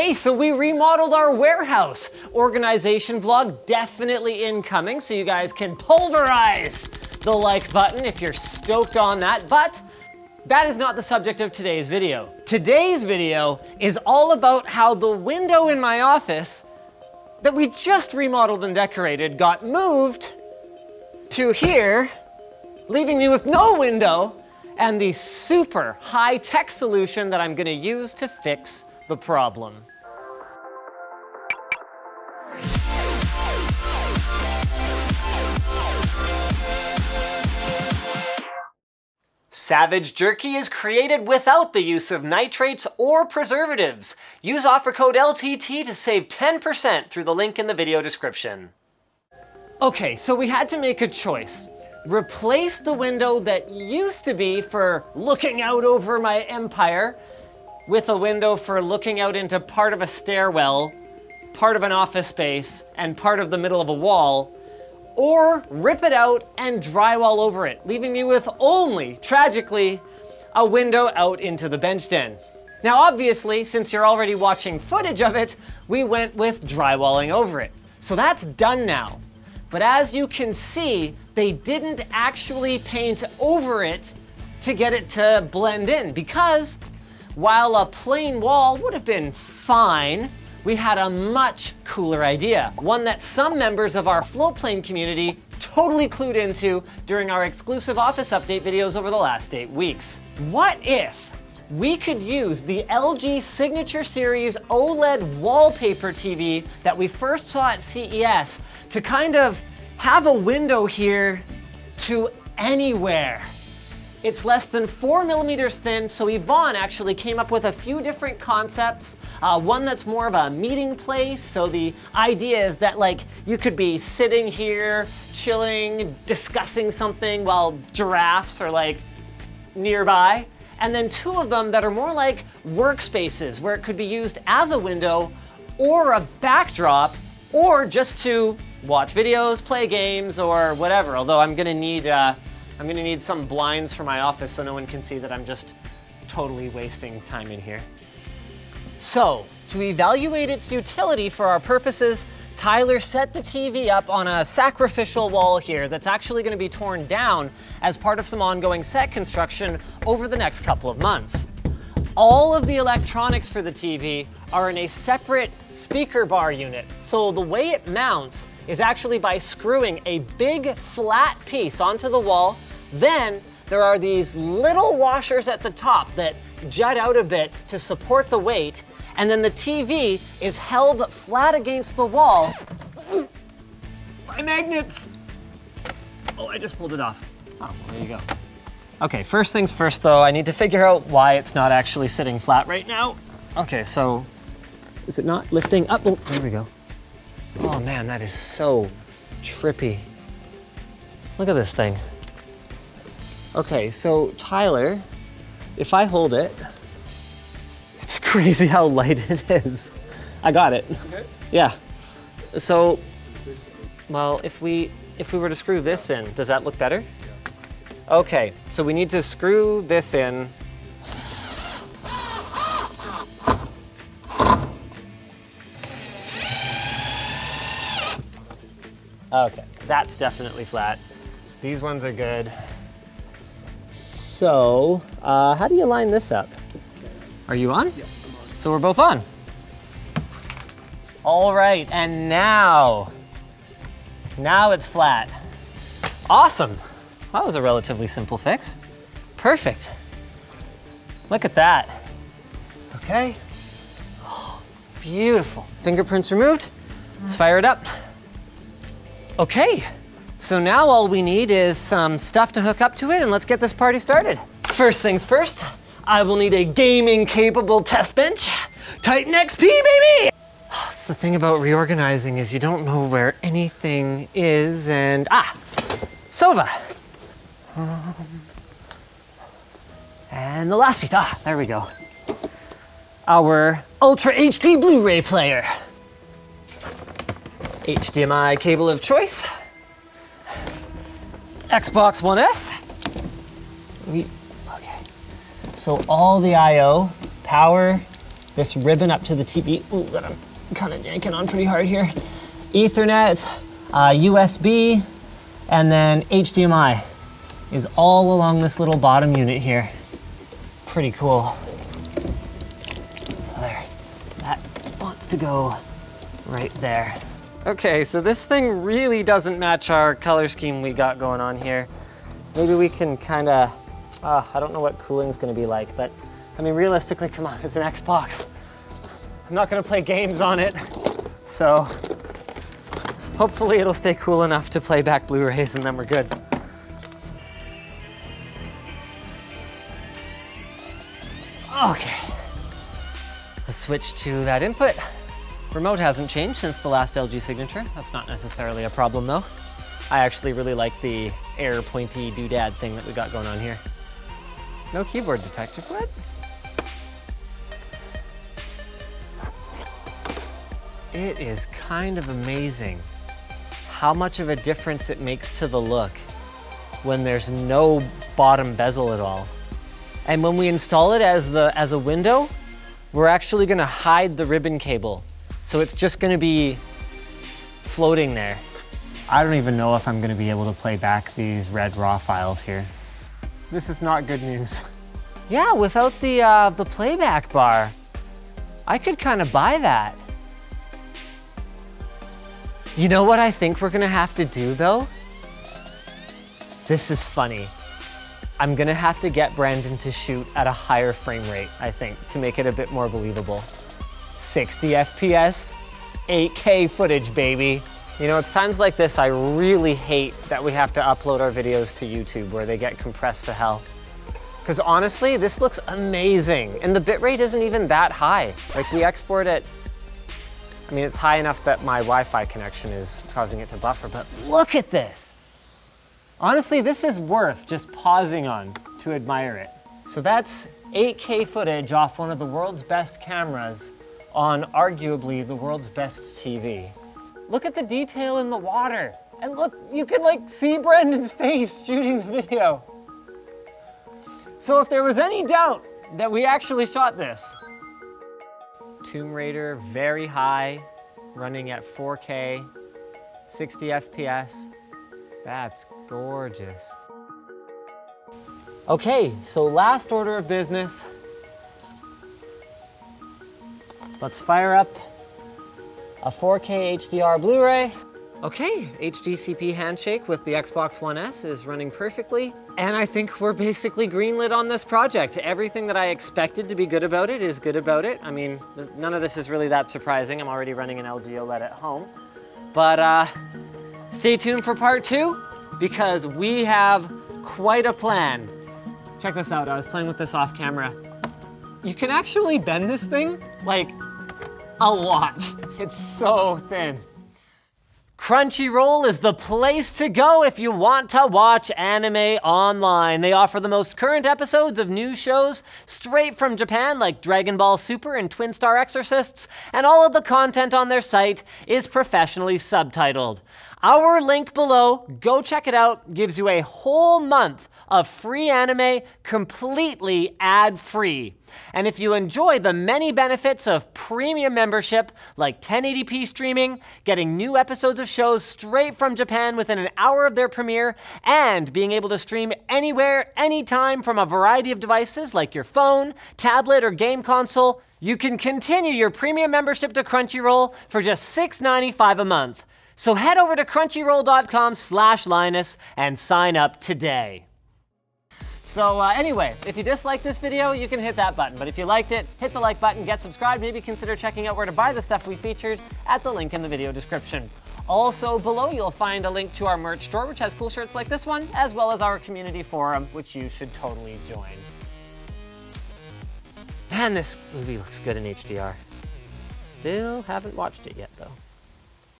Okay, so we remodeled our warehouse. Organization vlog definitely incoming, so you guys can pulverize the like button if you're stoked on that, but that is not the subject of today's video. Today's video is all about how the window in my office that we just remodeled and decorated got moved to here, leaving me with no window and the super high-tech solution that I'm gonna use to fix the problem. Savage Jerky is created without the use of nitrates or preservatives. Use offer code LTT to save 10% through the link in the video description. Okay, so we had to make a choice. Replace the window that used to be for looking out over my empire with a window for looking out into part of a stairwell, part of an office space, and part of the middle of a wall, or rip it out and drywall over it, leaving me with only, tragically, a window out into the bench den. Now obviously, since you're already watching footage of it, we went with drywalling over it. So that's done now. But as you can see, they didn't actually paint over it to get it to blend in because while a plain wall would have been fine, we had a much cooler idea. One that some members of our floatplane community totally clued into during our exclusive office update videos over the last eight weeks. What if we could use the LG Signature Series OLED wallpaper TV that we first saw at CES to kind of have a window here to anywhere. It's less than four millimeters thin, so Yvonne actually came up with a few different concepts. Uh, one that's more of a meeting place, so the idea is that like you could be sitting here, chilling, discussing something while giraffes are like nearby. And then two of them that are more like workspaces, where it could be used as a window or a backdrop, or just to watch videos, play games, or whatever. Although I'm gonna need uh, I'm gonna need some blinds for my office so no one can see that I'm just totally wasting time in here. So, to evaluate its utility for our purposes, Tyler set the TV up on a sacrificial wall here that's actually gonna be torn down as part of some ongoing set construction over the next couple of months. All of the electronics for the TV are in a separate speaker bar unit. So the way it mounts is actually by screwing a big flat piece onto the wall then there are these little washers at the top that jut out a bit to support the weight, and then the TV is held flat against the wall by magnets. Oh, I just pulled it off. Oh, well, there you go. Okay, first things first though, I need to figure out why it's not actually sitting flat right now. Okay, so is it not lifting up? Oh, there we go. Oh man, that is so trippy. Look at this thing. Okay, so Tyler, if I hold it, it's crazy how light it is. I got it. Okay. Yeah. So, well, if we if we were to screw this in, does that look better? Okay, so we need to screw this in. Okay, that's definitely flat. These ones are good. So, uh, how do you line this up? Are you on? On. So we're both on. All right, and now, now it's flat. Awesome. That was a relatively simple fix. Perfect. Look at that. Okay. Oh, beautiful. Fingerprints removed. Let's fire it up. Okay. So now all we need is some stuff to hook up to it and let's get this party started. First things first, I will need a gaming capable test bench. Titan XP, baby! That's the thing about reorganizing is you don't know where anything is and, ah, Sova. Um, and the last piece, ah, there we go. Our Ultra HD Blu-ray player. HDMI cable of choice. Xbox One S. We, okay. So all the I.O., power, this ribbon up to the TV. Ooh, that I'm kind of yanking on pretty hard here. Ethernet, uh, USB, and then HDMI is all along this little bottom unit here. Pretty cool. So there, that wants to go right there. Okay, so this thing really doesn't match our color scheme we got going on here. Maybe we can kind of, uh, I don't know what cooling's gonna be like, but I mean, realistically, come on, it's an Xbox. I'm not gonna play games on it, so hopefully it'll stay cool enough to play back Blu-rays and then we're good. Okay, let's switch to that input. Remote hasn't changed since the last LG signature. That's not necessarily a problem though. I actually really like the air pointy doodad thing that we got going on here. No keyboard detector, what? It is kind of amazing how much of a difference it makes to the look when there's no bottom bezel at all. And when we install it as, the, as a window, we're actually gonna hide the ribbon cable. So it's just gonna be floating there. I don't even know if I'm gonna be able to play back these red RAW files here. This is not good news. Yeah, without the, uh, the playback bar, I could kind of buy that. You know what I think we're gonna have to do though? This is funny. I'm gonna have to get Brandon to shoot at a higher frame rate, I think, to make it a bit more believable. 60 FPS, 8K footage, baby. You know, it's times like this I really hate that we have to upload our videos to YouTube where they get compressed to hell. Because honestly, this looks amazing. And the bitrate isn't even that high. Like we export it, I mean, it's high enough that my Wi-Fi connection is causing it to buffer, but look at this. Honestly, this is worth just pausing on to admire it. So that's 8K footage off one of the world's best cameras on arguably the world's best TV. Look at the detail in the water. And look, you can like see Brandon's face shooting the video. So if there was any doubt that we actually shot this, Tomb Raider very high, running at 4K, 60 FPS, that's gorgeous. Okay, so last order of business. Let's fire up a 4K HDR Blu-ray. Okay, HDCP handshake with the Xbox One S is running perfectly. And I think we're basically greenlit on this project. Everything that I expected to be good about it is good about it. I mean, none of this is really that surprising. I'm already running an LG OLED at home. But uh, Stay tuned for part two because we have quite a plan. Check this out, I was playing with this off camera. You can actually bend this thing, like, a lot. It's so thin. Crunchyroll is the place to go if you want to watch anime online. They offer the most current episodes of new shows straight from Japan, like Dragon Ball Super and Twin Star Exorcists, and all of the content on their site is professionally subtitled. Our link below, go check it out, gives you a whole month of free anime completely ad-free. And if you enjoy the many benefits of premium membership, like 1080p streaming, getting new episodes of shows straight from Japan within an hour of their premiere, and being able to stream anywhere, anytime from a variety of devices like your phone, tablet, or game console, you can continue your premium membership to Crunchyroll for just $6.95 a month. So head over to crunchyroll.com slash Linus and sign up today. So uh, anyway, if you disliked this video, you can hit that button. But if you liked it, hit the like button, get subscribed, maybe consider checking out where to buy the stuff we featured at the link in the video description. Also below, you'll find a link to our merch store, which has cool shirts like this one, as well as our community forum, which you should totally join. Man, this movie looks good in HDR. Still haven't watched it yet, though.